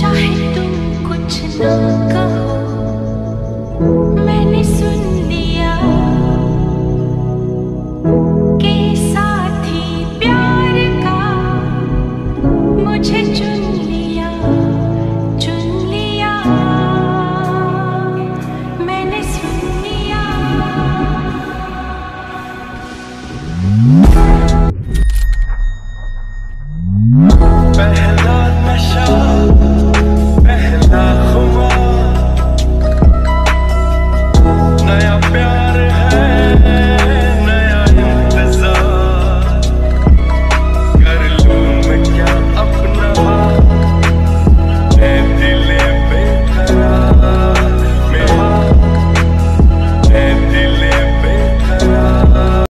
चाहे तुम कुछ ना कहो।